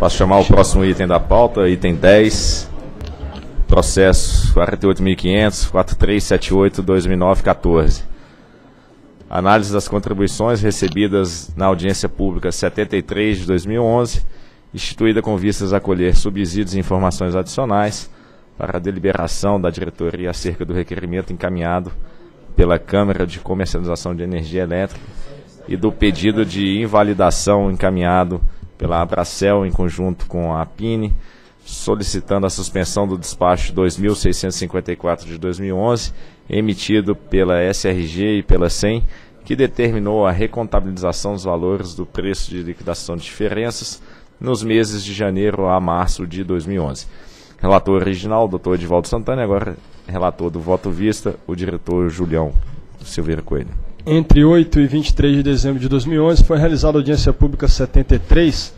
Posso chamar o próximo item da pauta, item 10, processo 48.500, 4378, 2009, 14. Análise das contribuições recebidas na audiência pública 73 de 2011, instituída com vistas a colher subsídios e informações adicionais para a deliberação da diretoria acerca do requerimento encaminhado pela Câmara de Comercialização de Energia Elétrica e do pedido de invalidação encaminhado pela Abracel em conjunto com a APINE, solicitando a suspensão do despacho 2654 de 2011, emitido pela SRG e pela SEM, que determinou a recontabilização dos valores do preço de liquidação de diferenças nos meses de janeiro a março de 2011. Relator original, doutor Edivaldo Santana, agora relator do voto vista, o diretor Julião Silveira Coelho. Entre 8 e 23 de dezembro de 2011 foi realizada a audiência pública 73,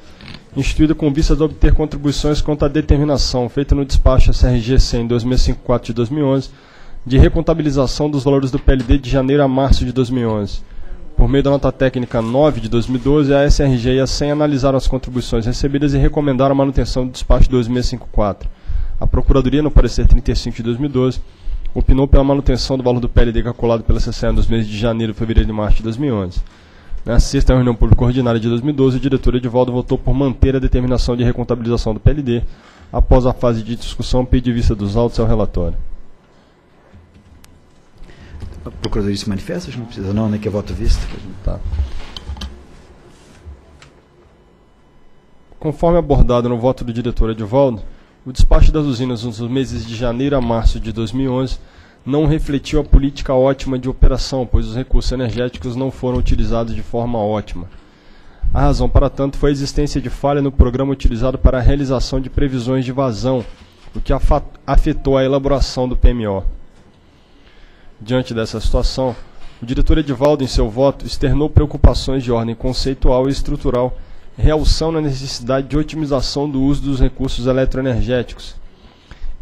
instituída com vistas a obter contribuições quanto à determinação feita no despacho SRG 100 2654 de 2011 de recontabilização dos valores do PLD de janeiro a março de 2011. Por meio da nota técnica 9 de 2012, a SRG e a SEM analisaram as contribuições recebidas e recomendaram a manutenção do despacho 2654. A Procuradoria, no parecer 35 de 2012, opinou pela manutenção do valor do PLD calculado pela CCE nos meses de janeiro, fevereiro e março de 2011. Na sexta reunião pública ordinária de 2012, o diretor Edivaldo votou por manter a determinação de recontabilização do PLD. Após a fase de discussão, pedi vista dos autos ao relatório. A Procuradoria se manifesta? Não precisa não, né? Que é voto vista. Tá. Conforme abordado no voto do diretor Edivaldo, o despacho das usinas nos meses de janeiro a março de 2011 não refletiu a política ótima de operação, pois os recursos energéticos não foram utilizados de forma ótima. A razão para tanto foi a existência de falha no programa utilizado para a realização de previsões de vazão, o que afetou a elaboração do PMO. Diante dessa situação, o diretor Edivaldo, em seu voto, externou preocupações de ordem conceitual e estrutural realçando a necessidade de otimização do uso dos recursos eletroenergéticos.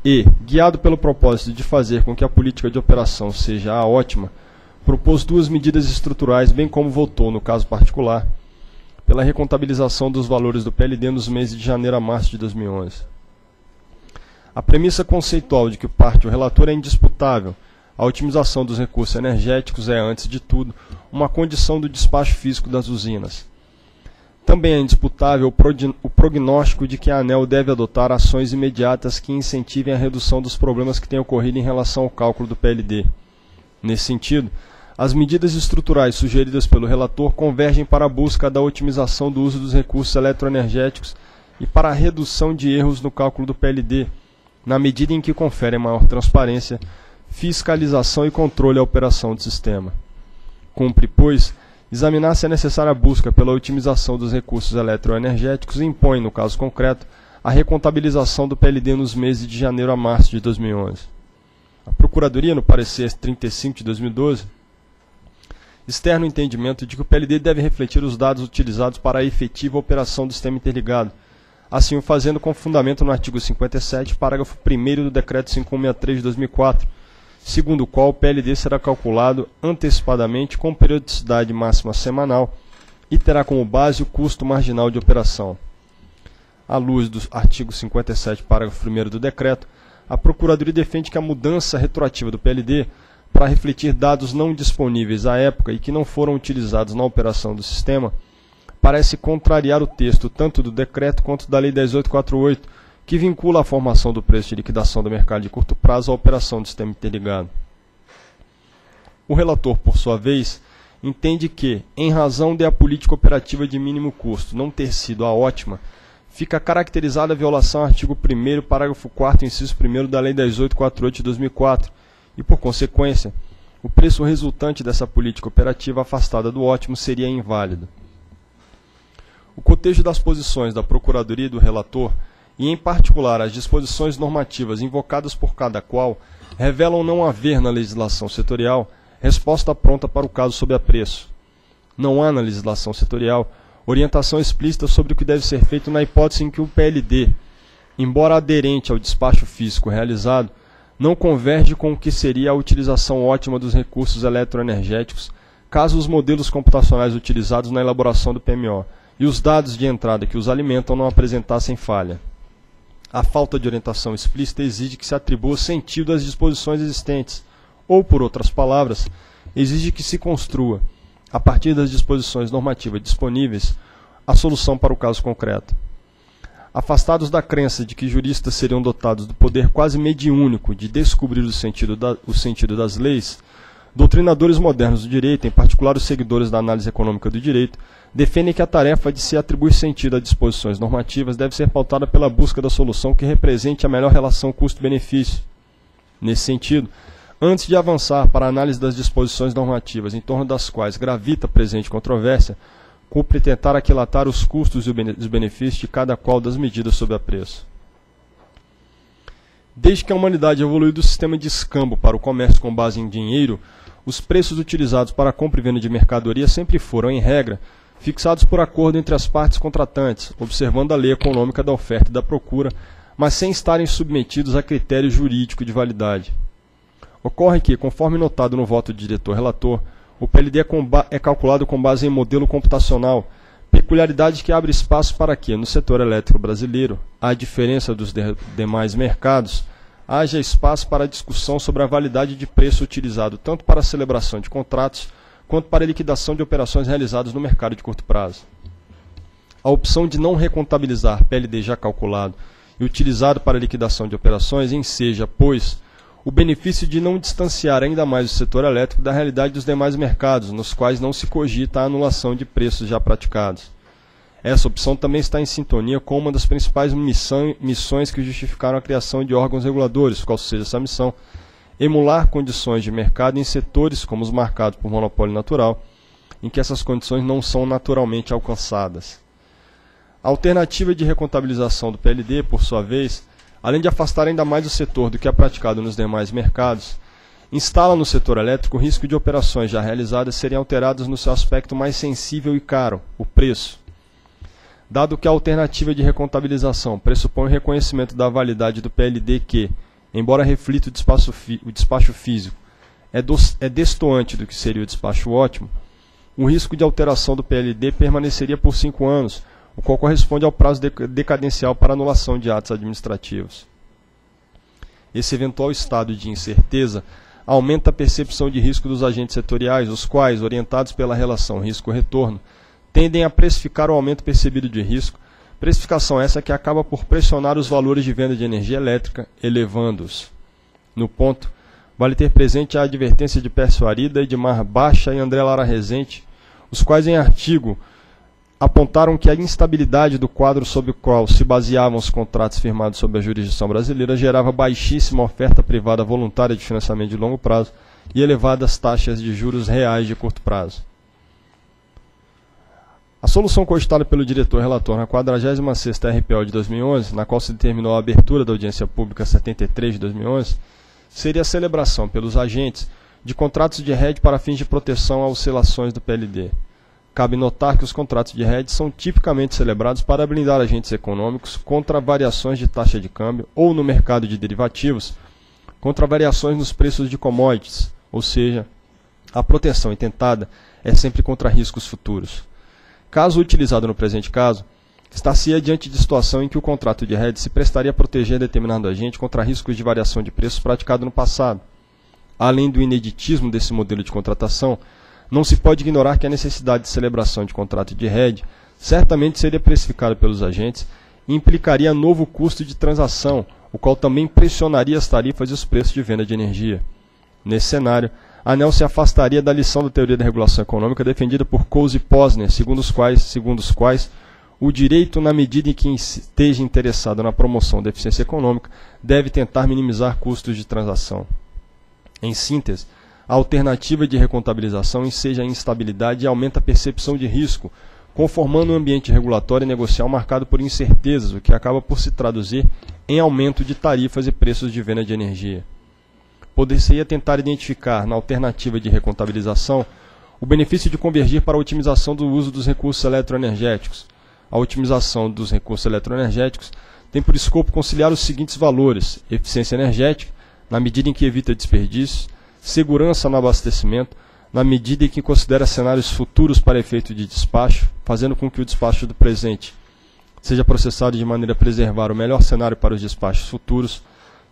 E, guiado pelo propósito de fazer com que a política de operação seja a ótima, propôs duas medidas estruturais, bem como votou, no caso particular, pela recontabilização dos valores do PLD nos meses de janeiro a março de 2011. A premissa conceitual de que parte o relator é indisputável, a otimização dos recursos energéticos é, antes de tudo, uma condição do despacho físico das usinas. Também é indisputável o prognóstico de que a ANEL deve adotar ações imediatas que incentivem a redução dos problemas que têm ocorrido em relação ao cálculo do PLD. Nesse sentido, as medidas estruturais sugeridas pelo relator convergem para a busca da otimização do uso dos recursos eletroenergéticos e para a redução de erros no cálculo do PLD, na medida em que conferem maior transparência, fiscalização e controle à operação do sistema. Cumpre, pois, examinar se é necessária a busca pela otimização dos recursos eletroenergéticos e impõe, no caso concreto, a recontabilização do PLD nos meses de janeiro a março de 2011. A Procuradoria, no parecer 35 de 2012, externa o entendimento de que o PLD deve refletir os dados utilizados para a efetiva operação do sistema interligado, assim o fazendo com fundamento no artigo 57, parágrafo 1 do Decreto 5163 de 2004, segundo o qual o PLD será calculado antecipadamente com periodicidade máxima semanal e terá como base o custo marginal de operação. À luz do artigo 57, parágrafo 1 do decreto, a Procuradoria defende que a mudança retroativa do PLD para refletir dados não disponíveis à época e que não foram utilizados na operação do sistema parece contrariar o texto tanto do decreto quanto da Lei 10848, que vincula a formação do preço de liquidação do mercado de curto prazo à operação do sistema interligado. O relator, por sua vez, entende que, em razão de a política operativa de mínimo custo não ter sido a ótima, fica caracterizada a violação ao artigo 1 parágrafo 4 inciso 1 da Lei 10848 de 2004 e, por consequência, o preço resultante dessa política operativa afastada do ótimo seria inválido. O cotejo das posições da Procuradoria e do relator e, em particular, as disposições normativas invocadas por cada qual, revelam não haver na legislação setorial resposta pronta para o caso sob apreço. Não há na legislação setorial orientação explícita sobre o que deve ser feito na hipótese em que o PLD, embora aderente ao despacho físico realizado, não converge com o que seria a utilização ótima dos recursos eletroenergéticos, caso os modelos computacionais utilizados na elaboração do PMO e os dados de entrada que os alimentam não apresentassem falha. A falta de orientação explícita exige que se atribua sentido às disposições existentes, ou, por outras palavras, exige que se construa, a partir das disposições normativas disponíveis, a solução para o caso concreto. Afastados da crença de que juristas seriam dotados do poder quase mediúnico de descobrir o sentido, da, o sentido das leis, doutrinadores modernos do direito, em particular os seguidores da análise econômica do direito, defendem que a tarefa de se atribuir sentido a disposições normativas deve ser pautada pela busca da solução que represente a melhor relação custo-benefício. Nesse sentido, antes de avançar para a análise das disposições normativas em torno das quais gravita presente controvérsia, cumpre tentar aquilatar os custos e os benefícios de cada qual das medidas sob apreço. Desde que a humanidade evoluiu do sistema de escambo para o comércio com base em dinheiro, os preços utilizados para a compra e venda de mercadoria sempre foram, em regra, fixados por acordo entre as partes contratantes, observando a lei econômica da oferta e da procura, mas sem estarem submetidos a critério jurídico de validade. Ocorre que, conforme notado no voto do diretor-relator, o PLD é, é, calculado com base em modelo computacional, peculiaridade que abre espaço para que, no setor elétrico brasileiro, à diferença dos de demais mercados, haja espaço para discussão sobre a validade de preço utilizado tanto para a celebração de contratos quanto para a liquidação de operações realizadas no mercado de curto prazo. A opção de não recontabilizar PLD já calculado e utilizado para a liquidação de operações enseja, pois, o benefício de não distanciar ainda mais o setor elétrico da realidade dos demais mercados, nos quais não se cogita a anulação de preços já praticados. Essa opção também está em sintonia com uma das principais missão, missões que justificaram a criação de órgãos reguladores, qual seja essa missão, emular condições de mercado em setores como os marcados por monopólio natural, em que essas condições não são naturalmente alcançadas. A alternativa de recontabilização do PLD, por sua vez, além de afastar ainda mais o setor do que é praticado nos demais mercados, instala no setor elétrico o risco de operações já realizadas serem alteradas no seu aspecto mais sensível e caro, o preço. Dado que a alternativa de recontabilização pressupõe o reconhecimento da validade do PLD que, embora reflita o despacho, físico, é, é destoante do que seria o despacho ótimo, o risco de alteração do PLD permaneceria por cinco anos, o qual corresponde ao prazo decadencial para anulação de atos administrativos. Esse eventual estado de incerteza aumenta a percepção de risco dos agentes setoriais, os quais, orientados pela relação risco-retorno, tendem a precificar o aumento percebido de risco, precificação essa que acaba por pressionar os valores de venda de energia elétrica, elevando-os. No ponto, vale ter presente a advertência de Pércio Arida, Edmar Baixa e André Lara Rezende, os quais em artigo apontaram que a instabilidade do quadro sobre o qual se baseavam os contratos firmados sob a jurisdição brasileira gerava baixíssima oferta privada voluntária de financiamento de longo prazo e elevadas taxas de juros reais de curto prazo. A solução cogitada pelo diretor relator na 46ª RPO de 2011, na qual se determinou a abertura da audiência pública 73 de 2011, seria a celebração pelos agentes de contratos de rede para fins de proteção a oscilações do PLD. Cabe notar que os contratos de hedge são tipicamente celebrados para blindar agentes econômicos contra variações de taxa de câmbio ou no mercado de derivativos, contra variações nos preços de commodities, ou seja, a proteção intentada é sempre contra riscos futuros. Caso utilizado no presente caso, está-se diante de situação em que o contrato de hedge se prestaria a proteger determinado agente contra riscos de variação de preços praticado no passado. Além do ineditismo desse modelo de contratação, não se pode ignorar que a necessidade de celebração de contrato de rede certamente seria precificada pelos agentes e implicaria novo custo de transação, o qual também pressionaria as tarifas e os preços de venda de energia. Nesse cenário, a ANEL se afastaria da lição da teoria da regulação econômica defendida por Coase e Posner, segundo os quais, segundo os quais o direito, na medida em que esteja interessado na promoção da eficiência econômica, deve tentar minimizar custos de transação. Em síntese, a alternativa de recontabilização enseja a instabilidade e aumenta a percepção de risco, conformando um ambiente regulatório e negocial marcado por incertezas, o que acaba por se traduzir em aumento de tarifas e preços de venda de energia. Poder-se-ia tentar identificar, na alternativa de recontabilização, o benefício de convergir para a otimização do uso dos recursos eletroenergéticos. A otimização dos recursos eletroenergéticos tem por escopo conciliar os seguintes valores: eficiência energética, na medida em que evita desperdícios, segurança no abastecimento, na medida em que considera cenários futuros para efeito de despacho, fazendo com que o despacho do presente seja processado de maneira a preservar o melhor cenário para os despachos futuros,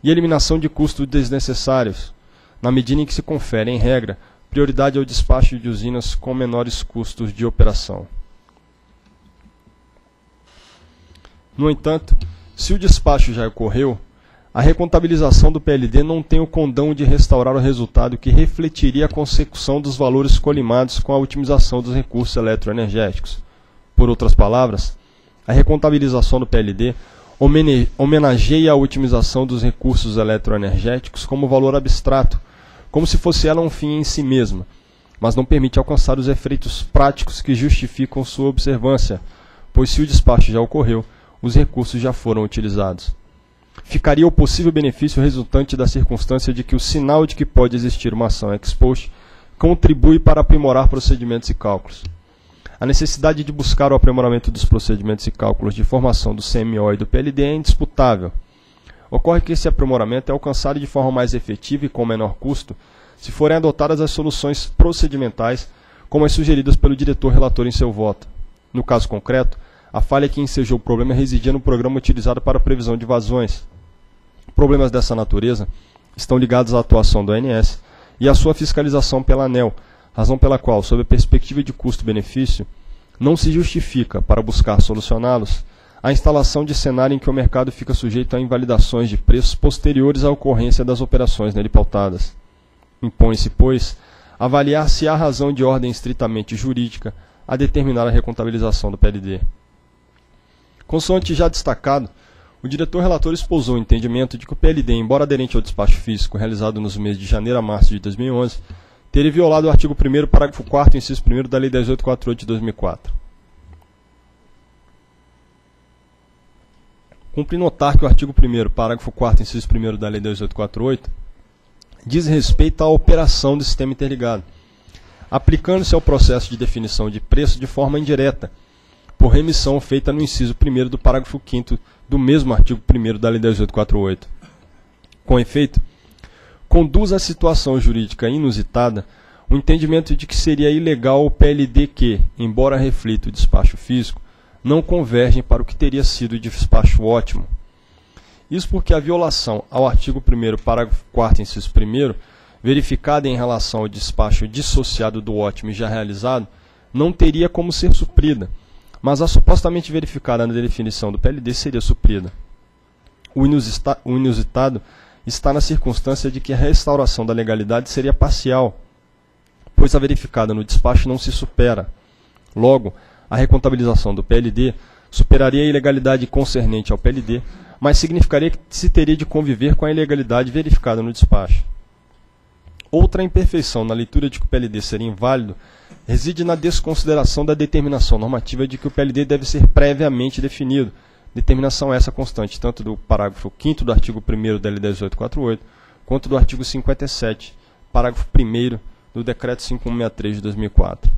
e eliminação de custos desnecessários, na medida em que se confere, em regra, prioridade ao despacho de usinas com menores custos de operação. No entanto, se o despacho já ocorreu, a recontabilização do PLD não tem o condão de restaurar o resultado que refletiria a consecução dos valores colimados com a otimização dos recursos eletroenergéticos. Por outras palavras, a recontabilização do PLD homenageia a otimização dos recursos eletroenergéticos como valor abstrato, como se fosse ela um fim em si mesma, mas não permite alcançar os efeitos práticos que justificam sua observância, pois se o despacho já ocorreu, os recursos já foram utilizados. Ficaria o possível benefício resultante da circunstância de que o sinal de que pode existir uma ação ex post contribui para aprimorar procedimentos e cálculos. A necessidade de buscar o aprimoramento dos procedimentos e cálculos de formação do CMO e do PLD é indisputável. Ocorre que esse aprimoramento é alcançado de forma mais efetiva e com menor custo se forem adotadas as soluções procedimentais como as sugeridas pelo diretor relator em seu voto. No caso concreto, a falha que ensejou o problema residia no programa utilizado para previsão de vazões. Problemas dessa natureza estão ligados à atuação do ANS e à sua fiscalização pela ANEL, razão pela qual, sob a perspectiva de custo-benefício, não se justifica, para buscar solucioná-los, a instalação de cenário em que o mercado fica sujeito a invalidações de preços posteriores à ocorrência das operações nele pautadas. Impõe-se, pois, avaliar se há razão de ordem estritamente jurídica a determinar a recontabilização do PLD. Consoante já destacado, o diretor relator exposou o entendimento de que o PLD, embora aderente ao despacho físico realizado nos meses de janeiro a março de 2011, teria violado o artigo 1 parágrafo 4 inciso 1 da Lei 1848 de 2004. Cumpre notar que o artigo 1 parágrafo 4 inciso 1 da Lei 1848 diz respeito à operação do sistema interligado, aplicando-se ao processo de definição de preço de forma indireta, por remissão feita no inciso 1 do parágrafo 5 do mesmo artigo 1 da Lei 1848. Com efeito, conduz à situação jurídica inusitada o entendimento de que seria ilegal o PLD que, embora reflita o despacho físico, não convergem para o que teria sido o despacho ótimo. Isso porque a violação ao artigo 1 parágrafo 4 inciso 1 verificada em relação ao despacho dissociado do ótimo já realizado, não teria como ser suprida, mas a supostamente verificada na definição do PLD seria suprida. O, inusitado está na circunstância de que a restauração da legalidade seria parcial, pois a verificada no despacho não se supera. Logo, a recontabilização do PLD superaria a ilegalidade concernente ao PLD, mas significaria que se teria de conviver com a ilegalidade verificada no despacho. Outra imperfeição na leitura de que o PLD seria inválido reside na desconsideração da determinação normativa de que o PLD deve ser previamente definido. Determinação essa constante tanto do parágrafo 5 do artigo 1 da Lei 1848, quanto do artigo 57, parágrafo 1 do Decreto 5163 de 2004.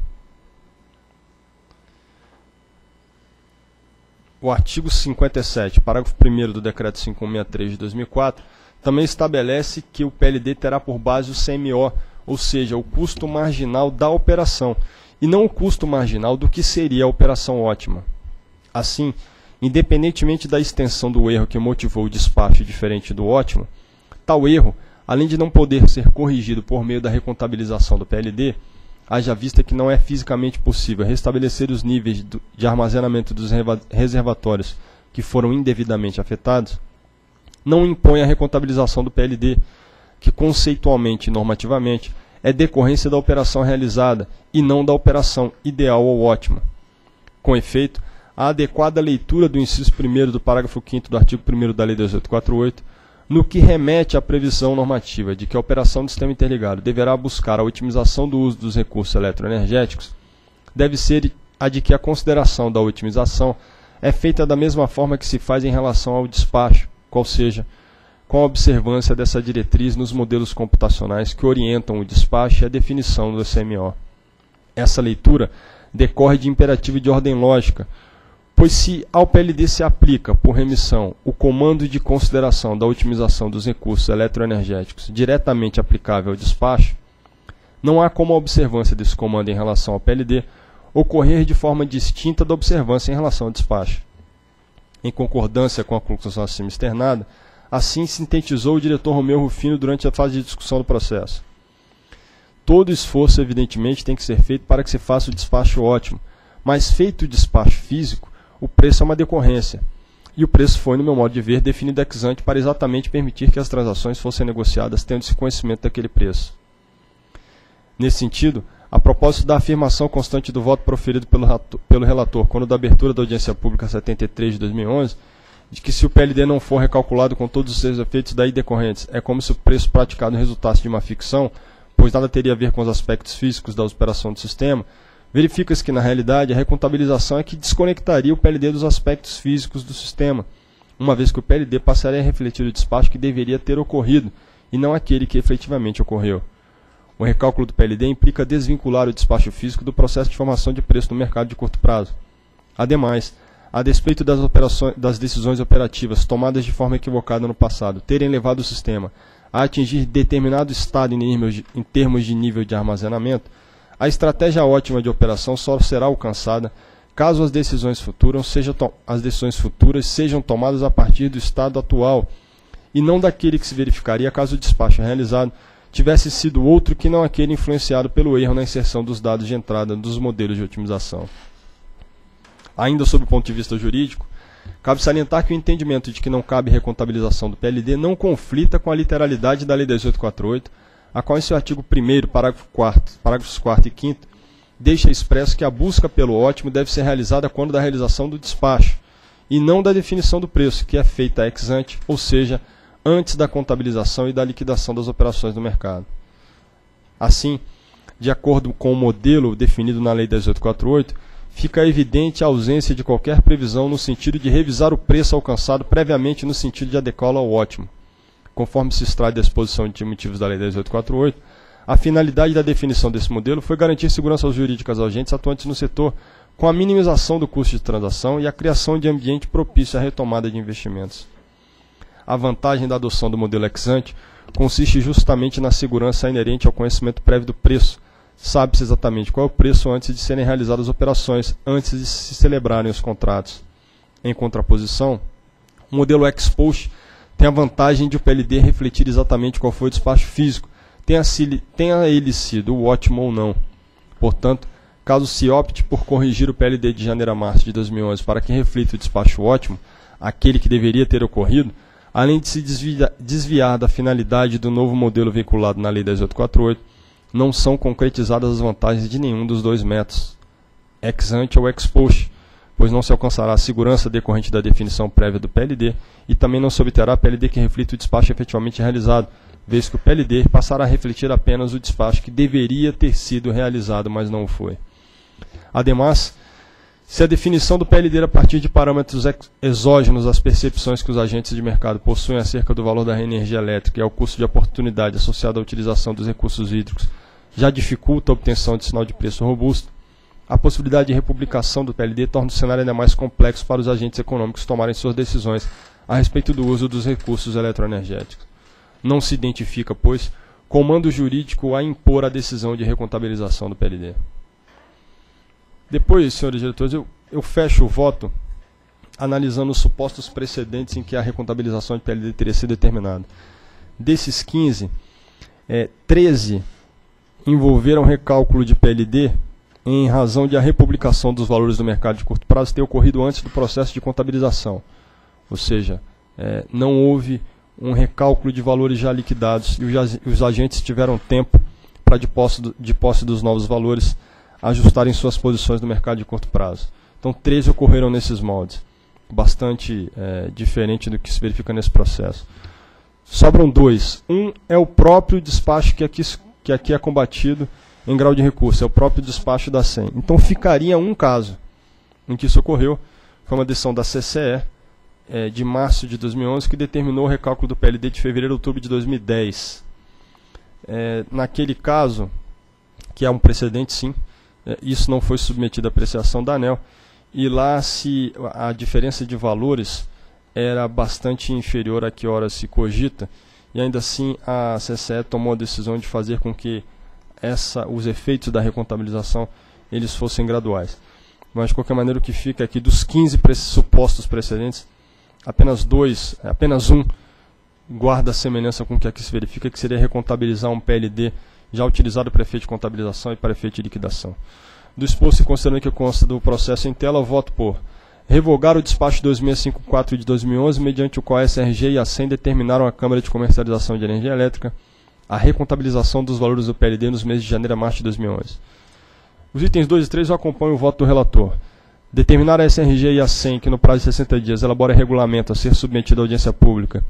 O artigo 57, parágrafo 1 do Decreto 5163 de 2004, também estabelece que o PLD terá por base o CMO, ou seja, o custo marginal da operação, e não o custo marginal do que seria a operação ótima. Assim, independentemente da extensão do erro que motivou o despacho diferente do ótimo, tal erro, além de não poder ser corrigido por meio da recontabilização do PLD, haja vista que não é fisicamente possível restabelecer os níveis de armazenamento dos reservatórios que foram indevidamente afetados, não impõe a recontabilização do PLD, que conceitualmente e normativamente é decorrência da operação realizada e não da operação ideal ou ótima. Com efeito, a adequada leitura do inciso 1 do parágrafo 5 do artigo 1 da Lei 1848, no que remete à previsão normativa de que a operação do sistema interligado deverá buscar a otimização do uso dos recursos eletroenergéticos, deve ser a de que a consideração da otimização é feita da mesma forma que se faz em relação ao despacho, qual seja, com a observância dessa diretriz nos modelos computacionais que orientam o despacho e a definição do CMO. Essa leitura decorre de imperativo de ordem lógica, pois se ao PLD se aplica, por remissão, o comando de consideração da otimização dos recursos eletroenergéticos diretamente aplicável ao despacho, não há como a observância desse comando em relação ao PLD ocorrer de forma distinta da observância em relação ao despacho. Em concordância com a conclusão acima externada, assim sintetizou o diretor Romeu Rufino durante a fase de discussão do processo. Todo esforço, evidentemente, tem que ser feito para que se faça o despacho ótimo, mas feito o despacho físico, o preço é uma decorrência. E o preço foi, no meu modo de ver, definido ex ante para exatamente permitir que as transações fossem negociadas tendo-se conhecimento daquele preço. Nesse sentido, a propósito da afirmação constante do voto proferido pelo, pelo relator quando da abertura da audiência pública 73 de 2011, de que se o PLD não for recalculado com todos os seus efeitos daí decorrentes, é como se o preço praticado resultasse de uma ficção, pois nada teria a ver com os aspectos físicos da operação do sistema, verifica-se que, na realidade, a recontabilização é que desconectaria o PLD dos aspectos físicos do sistema, uma vez que o PLD passaria a refletir o despacho que deveria ter ocorrido, e não aquele que efetivamente ocorreu. O recálculo do PLD implica desvincular o despacho físico do processo de formação de preço no mercado de curto prazo. Ademais, a despeito das, das decisões operativas tomadas de forma equivocada no passado terem levado o sistema a atingir determinado estado em, em termos de nível de armazenamento, a estratégia ótima de operação só será alcançada caso as decisões futuras sejam, as decisões futuras sejam tomadas a partir do estado atual e não daquele que se verificaria caso o despacho realizado tivesse sido outro que não aquele influenciado pelo erro na inserção dos dados de entrada dos modelos de otimização. Ainda sob o ponto de vista jurídico, cabe salientar que o entendimento de que não cabe recontabilização do PLD não conflita com a literalidade da Lei 1848, a qual em seu artigo 1 parágrafo 4 parágrafos 4 e 5 deixa expresso que a busca pelo ótimo deve ser realizada quando da realização do despacho, e não da definição do preço, que é feita ex ante, ou seja, antes da contabilização e da liquidação das operações no mercado. Assim, de acordo com o modelo definido na Lei 1848, fica evidente a ausência de qualquer previsão no sentido de revisar o preço alcançado previamente no sentido de adequá-lo ao ótimo. Conforme se extrai da exposição de motivos da Lei 1848, a finalidade da definição desse modelo foi garantir segurança jurídica aos agentes atuantes no setor com a minimização do custo de transação e a criação de ambiente propício à retomada de investimentos. A vantagem da adoção do modelo ex-ante consiste justamente na segurança inerente ao conhecimento prévio do preço. Sabe-se exatamente qual é o preço antes de serem realizadas as operações, antes de se celebrarem os contratos. Em contraposição, o modelo ex-post tem a vantagem de o PLD refletir exatamente qual foi o despacho físico, tenha, tenha ele sido ótimo ou não. Portanto, caso se opte por corrigir o PLD de janeiro a março de 2011 para que reflita o despacho ótimo, aquele que deveria ter ocorrido, além de se desviar, desviar da finalidade do novo modelo vinculado na Lei 10848, não são concretizadas as vantagens de nenhum dos dois métodos, ex ante ou ex post, pois não se alcançará a segurança decorrente da definição prévia do PLD e também não se obterá PLD que reflita o despacho efetivamente realizado, vez que o PLD passará a refletir apenas o despacho que deveria ter sido realizado, mas não foi. Ademais, se a definição do PLD a partir de parâmetros exógenos às percepções que os agentes de mercado possuem acerca do valor da energia elétrica e ao custo de oportunidade associado à utilização dos recursos hídricos já dificulta a obtenção de sinal de preço robusto, a possibilidade de republicação do PLD torna o cenário ainda mais complexo para os agentes econômicos tomarem suas decisões a respeito do uso dos recursos eletroenergéticos. Não se identifica, pois, comando jurídico a impor a decisão de recontabilização do PLD. Depois, senhores diretores, eu, eu fecho o voto analisando os supostos precedentes em que a recontabilização de PLD teria sido determinada. Desses 15, é, 13 envolveram recálculo de PLD em razão de a republicação dos valores do mercado de curto prazo ter ocorrido antes do processo de contabilização. Ou seja, é, não houve um recálculo de valores já liquidados e os agentes tiveram tempo para, de posse, de posse dos novos valores, ajustarem suas posições no mercado de curto prazo. Então, 13 ocorreram nesses moldes, bastante é, diferente do que se verifica nesse processo. Sobram dois. Um é o próprio despacho que aqui, que aqui é combatido em grau de recurso, é o próprio despacho da SEM. Então, ficaria um caso em que isso ocorreu, foi uma decisão da CCE, é, de março de 2011, que determinou o recálculo do PLD de fevereiro a outubro de 2010. É, naquele caso, que é um precedente sim, é, isso não foi submetido à apreciação da ANEL, e lá se a diferença de valores era bastante inferior a que hora se cogita, e ainda assim a CCE tomou a decisão de fazer com que essa, os efeitos da recontabilização eles fossem graduais. Mas, de qualquer maneira, o que fica aqui dos 15 supostos precedentes, apenas dois, apenas um guarda semelhança com o que aqui se verifica, que seria recontabilizar um PLD já utilizado para efeito de contabilização e para efeito de liquidação. Do exposto e considerando que consta do processo em tela, voto por revogar o despacho 2654 de 2011, mediante o qual a SRG e a SEM determinaram à Câmara de Comercialização de Energia Elétrica a recontabilização dos valores do PLD nos meses de janeiro a março de 2011. Os itens 2 e 3 eu acompanho o voto do relator. Determinar a SRG e a SEM que no prazo de 60 dias elabore regulamento a ser submetido à audiência pública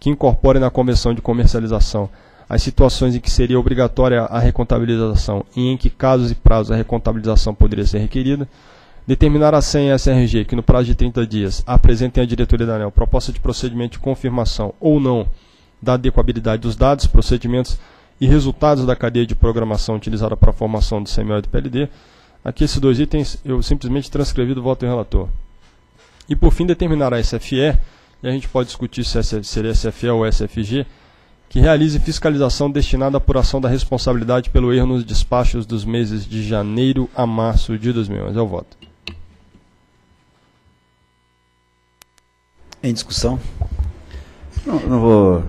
que incorpore na convenção de comercialização as situações em que seria obrigatória a recontabilização e em que casos e prazos a recontabilização poderia ser requerida, determinar a SEM e a SRG que no prazo de 30 dias apresentem à diretoria da ANEL proposta de procedimento de confirmação ou não da adequabilidade dos dados, procedimentos e resultados da cadeia de programação utilizada para a formação do CMO e do PLD. Aqui esses dois itens eu simplesmente transcrevi do voto do relator. E por fim determinar a SFE e a gente pode discutir se seria SFE ou SFG, que realize fiscalização destinada à apuração da responsabilidade pelo erro nos despachos dos meses de janeiro a março de 2011. É o voto. Em discussão? Não, não vou.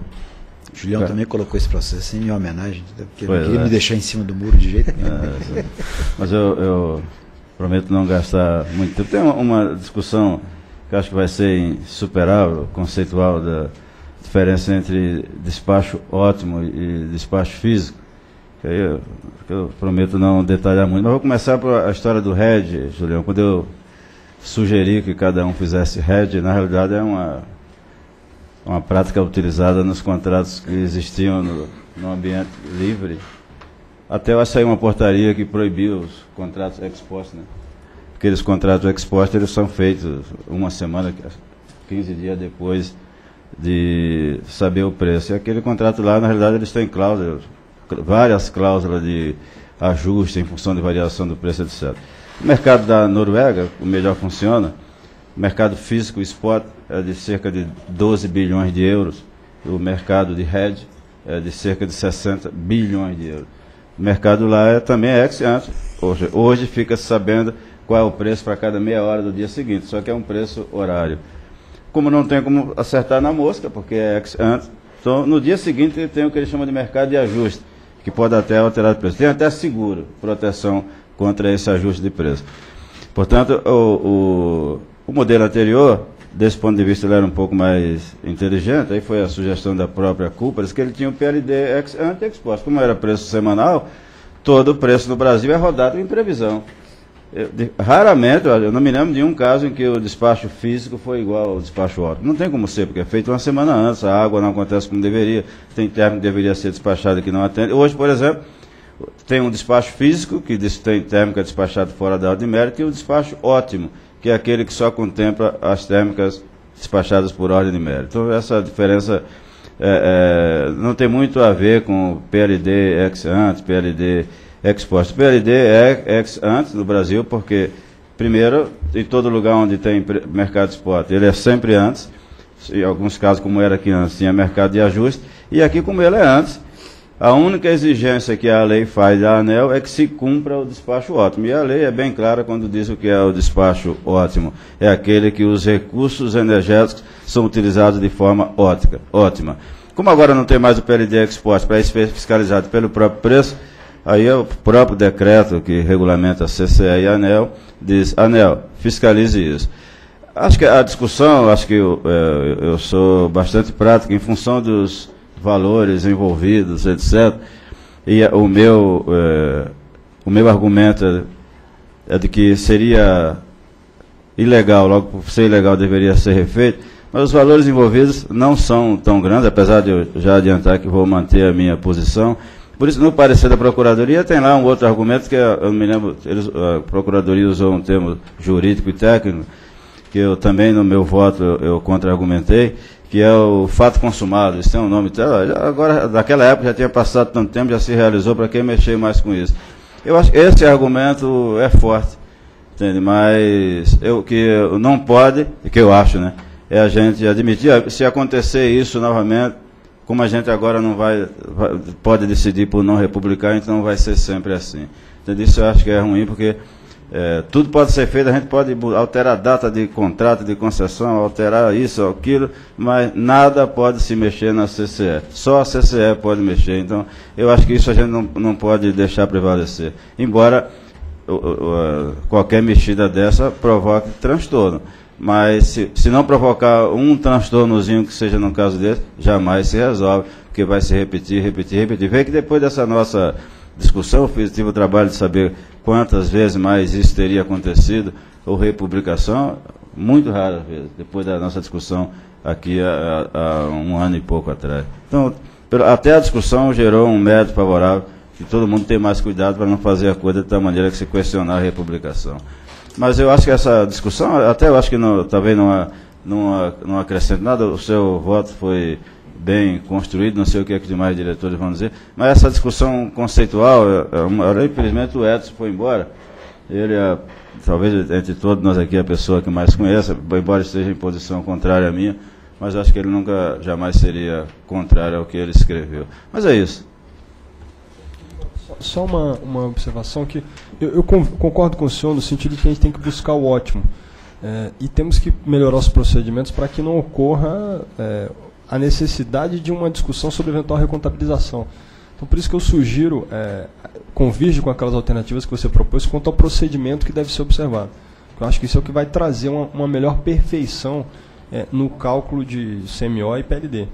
Julião é. também colocou esse processo em homenagem, porque pois não queria é. me deixar em cima do muro de jeito nenhum. É, mas eu, eu, prometo não gastar muito tempo. Tem uma, uma discussão que acho que vai ser insuperável, conceitual, da diferença entre despacho ótimo e despacho físico. Que aí eu, que eu prometo não detalhar muito. Mas vou começar por a história do RED, Julião. Quando eu sugeri que cada um fizesse RED, na realidade é uma, uma prática utilizada nos contratos que existiam no, no ambiente livre. Até eu sair uma portaria que proibiu os contratos ex post, né? aqueles contratos expostos eles são feitos uma semana, 15 dias depois de saber o preço. E aquele contrato lá, na realidade, eles têm cláusulas, várias cláusulas de ajuste em função de variação do preço, etc. O mercado da Noruega, o melhor funciona, mercado físico, o spot, é de cerca de 12 bilhões de euros, o mercado de hedge é de cerca de 60 bilhões de euros. O mercado lá é, também é ex ante. Hoje, hoje fica sabendo qual é o preço para cada meia hora do dia seguinte, só que é um preço horário. Como não tem como acertar na mosca, porque é ex antes, então no dia seguinte tem o que eles chamam de mercado de ajuste, que pode até alterar o preço. Tem até seguro, proteção contra esse ajuste de preço. Portanto, o, o, o modelo anterior, desse ponto de vista, ele era um pouco mais inteligente, aí foi a sugestão da própria Cooper, que ele tinha o PLD ante ex. Como era preço semanal, todo o preço no Brasil é rodado em previsão. Eu, de, raramente, eu não me lembro de um caso em que o despacho físico foi igual ao despacho óptico. Não tem como ser, porque é feito uma semana antes, a água não acontece como deveria, tem térmico que deveria ser despachado que não atende. Hoje, por exemplo, tem um despacho físico, que tem térmica despachada fora da ordem de mérito, e o despacho ótimo, que é aquele que só contempla as térmicas despachadas por ordem de mérito. Então, essa diferença é, é, não tem muito a ver com PLD ex ante, PLD exposto. PLD é ex antes no Brasil, porque, primeiro, em todo lugar onde tem mercado de spot, ele é sempre antes. Em alguns casos, como era aqui antes, tinha mercado de ajuste. E aqui, como ele é antes, a única exigência que a lei faz da ANEL é que se cumpra o despacho ótimo. E a lei é bem clara quando diz o que é o despacho ótimo. É aquele que os recursos energéticos são utilizados de forma ótica, ótima. Como agora não tem mais o PLD exposto para ser fiscalizado pelo próprio preço, Aí é o próprio decreto que regulamenta a CCE e a ANEL diz, ANEL, fiscalize isso. Acho que a discussão, acho que eu, é, eu sou bastante prático em função dos valores envolvidos, etc. E o meu, é, o meu argumento é de que seria ilegal, logo por ser ilegal deveria ser refeito, mas os valores envolvidos não são tão grandes, apesar de eu já adiantar que vou manter a minha posição. Por isso, no parecer da Procuradoria, tem lá um outro argumento que eu não me lembro, eles, a Procuradoria usou um termo jurídico e técnico, que eu também no meu voto eu, eu contra-argumentei, que é o fato consumado. Isso tem um nome. Agora, daquela época já tinha passado tanto tempo, já se realizou, para quem mexer mais com isso. Eu acho que esse argumento é forte, entende? Mas o que não pode, e que eu acho, né? É a gente admitir, se acontecer isso novamente, como a gente agora não vai, pode decidir por não republicar, então vai ser sempre assim. Então isso eu acho que é ruim, porque é, tudo pode ser feito, a gente pode alterar a data de contrato, de concessão, alterar isso aquilo, mas nada pode se mexer na CCE. Só a CCE pode mexer. Então, eu acho que isso a gente não, não pode deixar prevalecer. Embora qualquer mexida dessa provoque transtorno. Mas se, se não provocar um transtornozinho que seja no caso desse, jamais se resolve, porque vai se repetir, repetir, repetir. Vê que depois dessa nossa discussão, eu fiz, tive o trabalho de saber quantas vezes mais isso teria acontecido, ou republicação, muito raras vezes, depois da nossa discussão aqui há, há um ano e pouco atrás. Então, até a discussão gerou um método favorável, que todo mundo tem mais cuidado para não fazer a coisa de tal maneira que se questionar a republicação. Mas eu acho que essa discussão, até eu acho que não, não, não, não nada, o seu voto foi bem construído, não sei o que, é que demais diretores vão dizer, mas essa discussão conceitual, é, é infelizmente o Edson foi embora, ele é, talvez entre todos nós aqui, a pessoa que mais conhece, embora esteja em posição contrária à minha, mas acho que ele nunca, jamais seria contrário ao que ele escreveu. Mas é isso. Só uma, uma observação que eu, eu concordo com o senhor no sentido que a gente tem que buscar o ótimo. É, e temos que melhorar os procedimentos para que não ocorra é, a necessidade de uma discussão sobre eventual recontabilização. Então, por isso que eu sugiro, é, convirge com aquelas alternativas que você propôs quanto ao procedimento que deve ser observado. Eu acho que isso é o que vai trazer uma, uma melhor perfeição é, no cálculo de CMO e PLD.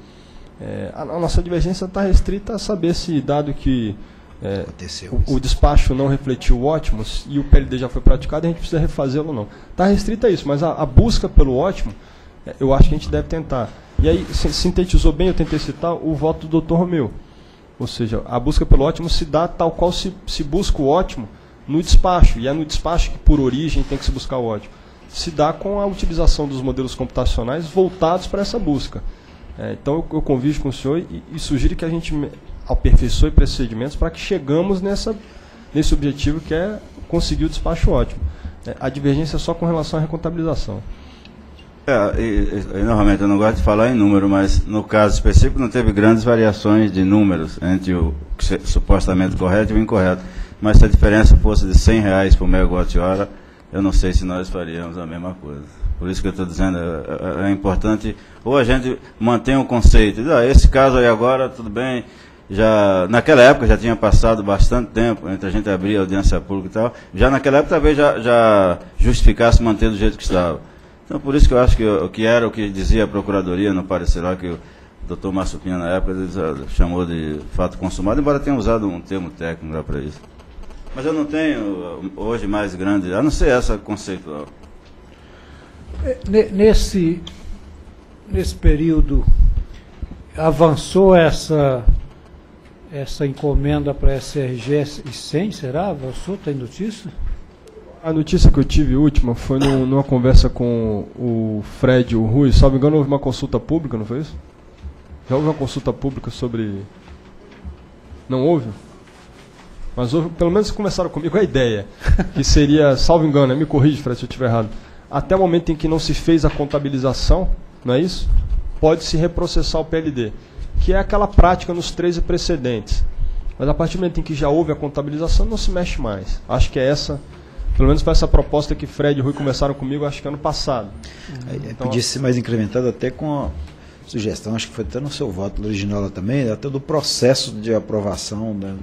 É, a, a, nossa divergência está restrita a saber se, dado que é, o, o, despacho não refletiu o ótimo e o PLD já foi praticado, a gente precisa refazê-lo ou não. Está restrita a isso, mas a, a busca pelo ótimo, é, eu acho que a gente deve tentar. E aí, sintetizou bem, eu tentei citar o voto do Dr. Romeu. Ou seja, a busca pelo ótimo se dá tal qual se, se busca o ótimo no despacho. E é no despacho que, por origem, tem que se buscar o ótimo. Se dá com a utilização dos modelos computacionais voltados para essa busca. É, então, eu, eu convido com o senhor e, e sugiro que a gente aperfeiçoe procedimentos para que chegamos nessa, nesse objetivo que é conseguir o despacho ótimo. É, a divergência é só com relação à recontabilização. É, e, e, normalmente eu não gosto de falar em número, mas no caso específico não teve grandes variações de números entre o supostamente correto e o incorreto. Mas se a diferença fosse de 100 reais por megawatt-hora, eu não sei se nós faríamos a mesma coisa. Por isso que eu estou dizendo, é, é, é, importante, ou a gente mantém o conceito, ah, esse caso aí agora, tudo bem, já naquela época já tinha passado bastante tempo entre a gente abrir a audiência pública e tal, já naquela época talvez já, já justificasse manter do jeito que estava. Então, por isso que eu acho que, o que era o que dizia a Procuradoria no parecer lá, que o doutor Márcio Pinha, na época, chamou de fato consumado, embora tenha usado um termo técnico para isso. Mas eu não tenho hoje mais grande, a não ser essa conceitual. É, nesse, nesse período, avançou essa, essa encomenda para a SRG e 100, será? Avançou? Tem notícia? A notícia que eu tive última foi numa conversa com o Fred e o Rui. Se me engano, houve uma consulta pública, não foi isso? Já houve uma consulta pública sobre. Não houve? Mas houve, pelo menos começaram comigo a ideia. Que seria, salvo engano, me corrige, Fred, se eu estiver errado. Até o momento em que não se fez a contabilização, não é isso? Pode se reprocessar o PLD. Que é aquela prática nos 13 precedentes. Mas a partir do momento em que já houve a contabilização, não se mexe mais. Acho que é essa pelo menos foi essa proposta que Fred e Rui começaram comigo, acho que ano passado. É, então, podia ser mais incrementado até com a sugestão, acho que foi até no seu voto original lá também, até do processo de aprovação né,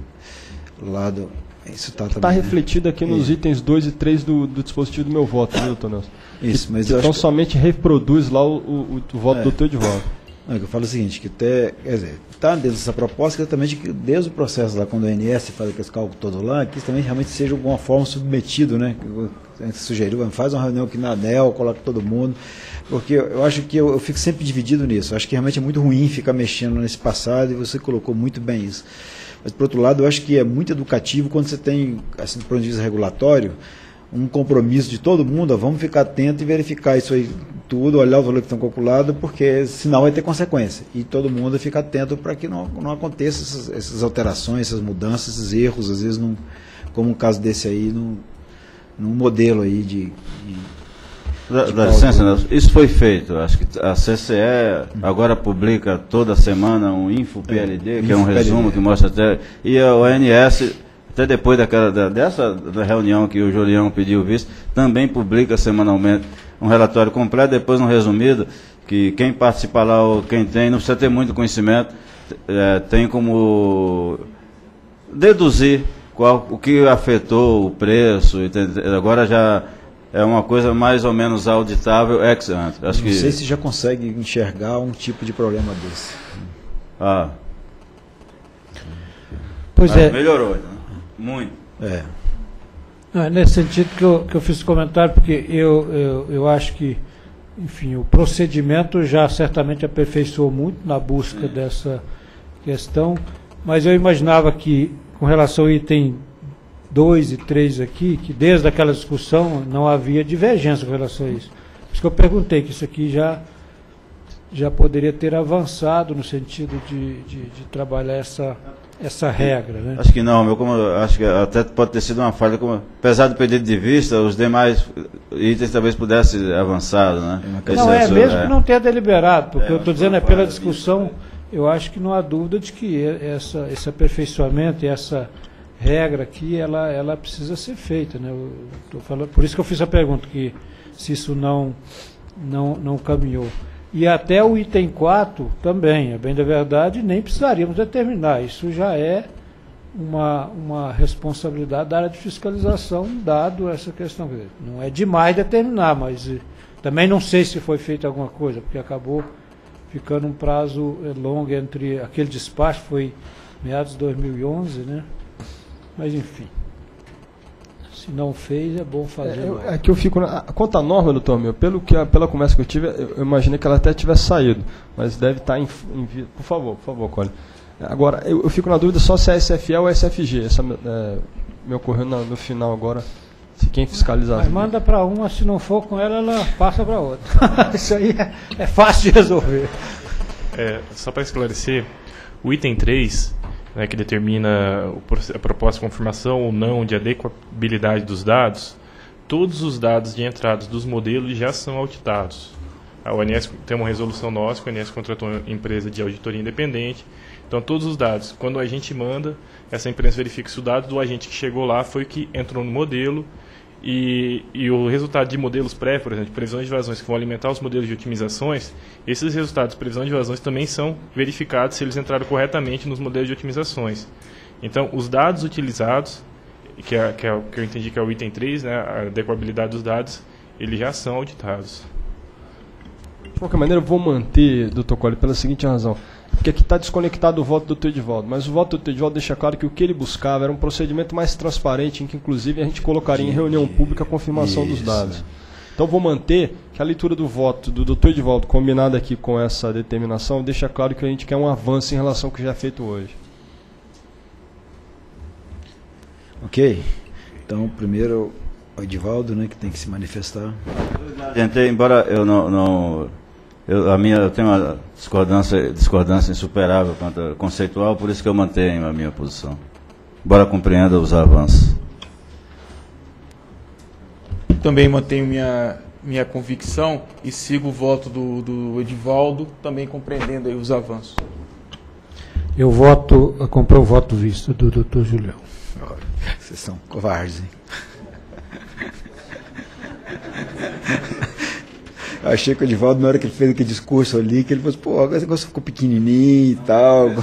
lá do. Isso está tá, tá refletido aqui nos itens 2 e 3 do, do, dispositivo do meu voto, viu, Nelson? Isso, mas Então somente reproduz lá o, o, o voto é. do teu de volta. Não, eu falo o seguinte, que até, quer dizer, está dentro dessa proposta exatamente que desde o processo lá, quando o INS faz aquele cálculo todo lá, que isso também realmente seja de alguma forma submetido, né? A gente sugeriu, faz uma reunião aqui na ANEL, coloca todo mundo, porque eu acho que eu, eu fico sempre dividido nisso. Eu acho que realmente é muito ruim ficar mexendo nesse passado e você colocou muito bem isso. Mas, por outro lado, eu acho que é muito educativo quando você tem, assim, do ponto de vista regulatório, um compromisso de todo mundo, ó, vamos ficar atento e verificar isso aí tudo, olhar os valores que estão calculados, porque senão vai ter consequência. E todo mundo fica atento para que não, não aconteça essas, essas, alterações, essas mudanças, esses erros, às vezes, num, como um caso desse aí, num, num modelo aí de, de Dá, dá licença, Nelson. Isso foi feito. Acho que a CCE agora publica toda semana um Info PLD, que é um PLD. resumo que mostra até. E a ONS, até depois daquela, da- dessa da reunião que o Julião pediu visto, também publica semanalmente um relatório completo, depois um resumido, que quem participa lá ou quem tem, não precisa ter muito conhecimento, eh, tem como deduzir qual, o que afetou o preço. Agora já é uma coisa mais ou menos auditável ex ante. Acho Não que sei se já consegue enxergar um tipo de problema desse. ah, Pois mas é, melhorou, né? Muito. É. É nesse sentido que eu, que eu fiz o comentário, porque eu, eu, eu acho que, enfim, o procedimento já certamente aperfeiçoou muito na busca dessa questão, mas eu imaginava que, com relação ao item 2 e 3 aqui, que desde aquela discussão não havia divergência com relação a isso. Por isso que eu perguntei que isso aqui já, já poderia ter avançado no sentido de, de, de trabalhar essa, essa regra. Né? Acho que não, meu, como, acho que até pode ter sido uma falha, como, apesar do pedido de vista, os demais itens talvez pudessem avançado, né? É Não, é Isso, mesmo que não tenha deliberado, porque É, eu estou dizendo é pela discussão, eu acho que não há dúvida de que essa, esse aperfeiçoamento e essa regra aqui, ela, ela precisa ser feita. Né? Eu tô falando, por isso que eu fiz a pergunta, que se isso não, não, não caminhou. E até o item 4 também, é bem da verdade, nem precisaríamos determinar. Isso já é uma, uma responsabilidade da área de fiscalização, dado essa questão. Não é demais determinar, mas eh, também não sei se foi feita alguma coisa, porque acabou ficando um prazo eh, longo entre aquele despacho, foi meados de 2011, né? Mas enfim. Se não fez, é bom fazer. É, eu- é que eu fico. Na, quanto à norma, doutor meu, pelo que, a- pela conversa que eu tive, eu, imaginei que ela até tivesse saído. Mas deve estar em, em vi- Por favor, por favor, Cole. Agora, eu, eu fico na dúvida só se é SFE ou SFG. Essa é, me ocorreu na- no final agora. Se quem fiscaliza. Mas manda para uma, se não for com ela, ela passa para outra. Isso aí é, é fácil de resolver. É, só para esclarecer, o item 3, né, que determina a proposta de confirmação ou não de adequabilidade dos dados, todos os dados de entradas dos modelos já são auditados. A ONS tem uma resolução nossa, a ONS contratou uma empresa de auditoria independente. Então, todos os dados, quando a gente manda, essa empresa verifica se o dado do agente que chegou lá foi que entrou no modelo e, e o resultado de modelos pré, por exemplo, previsões de vazões que vão alimentar os modelos de otimizações, esses resultados de previsão de vazões também são verificados se eles entraram corretamente nos modelos de otimizações. Então, os dados utilizados, que, é, que, é, que eu entendi que é o item 3, né, a adequabilidade dos dados, eles já são auditados. De qualquer maneira, eu vou manter, doutor Cole, pela seguinte razão. Porque aqui está desconectado o voto do doutor Edivaldo, mas o voto do doutor Edivaldo deixa claro que o que ele buscava era um procedimento mais transparente, em que inclusive a gente colocaria em reunião pública a confirmação dos Isso. dados. Então vou manter que a leitura do voto do doutor Edivaldo, combinada aqui com essa determinação, deixa claro que a gente quer um avanço em relação ao que já é feito hoje. Ok? Então, primeiro o Edivaldo, né, que tem que se manifestar. Gente, embora eu não, não eu, a minha eu tenho uma discordância, discordância insuperável quanto a conceitual, por isso que eu mantenho a minha posição. Embora compreenda os avanços. Também mantenho minha, minha convicção e sigo o voto do, do Edivaldo, também compreendendo aí os avanços. Eu voto, eu comprei o voto visto do Dr. Julião. Vocês são covardes, hein? Eu achei que o Edivaldo, na hora que ele fez aquele discurso ali, que ele falou assim, pô, agora esse negócio ficou pequenininho e tal.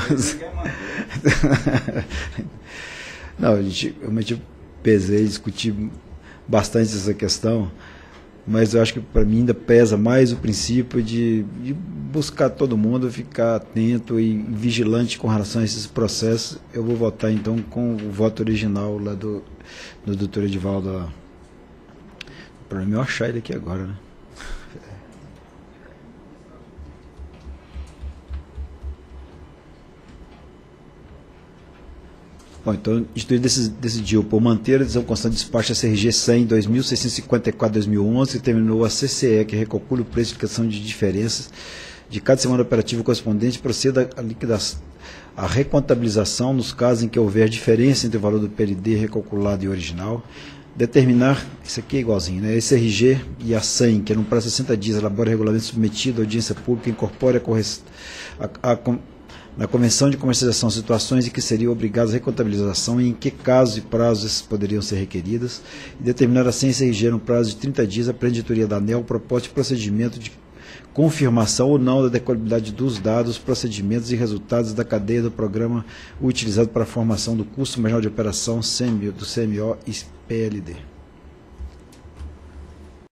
Não, a gente realmente pesei, discuti bastante essa questão, mas eu acho que para mim ainda pesa mais o princípio de, de buscar todo mundo, ficar atento e vigilante com relação a esses processos. Eu vou votar então com o voto original lá do, do doutor Edivaldo. O problema é eu achar ele aqui agora, né? Bom, então, instituído desse, decidiu por manter a decisão constante de despacho SRG 100 2654-2011, que terminou a CCE, que recalcula o preço de questão de diferenças de cada semana operativa correspondente, proceda a liquidação, a recontabilização nos casos em que houver diferença entre o valor do PLD recalculado e original, determinar, isso aqui é igualzinho, né? Esse RG e a SAM, que no prazo de 60 dias elabora regulamento submetido à audiência pública, incorpore a, a, a na Convenção de Comercialização situações em que seriam obrigadas a recontabilização e em que casos e prazos poderiam ser requeridas, e determinar a ciência RG no prazo de 30 dias a Prendidoria da ANEL propósito de procedimento de confirmação ou não da adequabilidade dos dados, procedimentos e resultados da cadeia do programa utilizado para a formação do custo marginal de operação CMO, do CMO e PLD.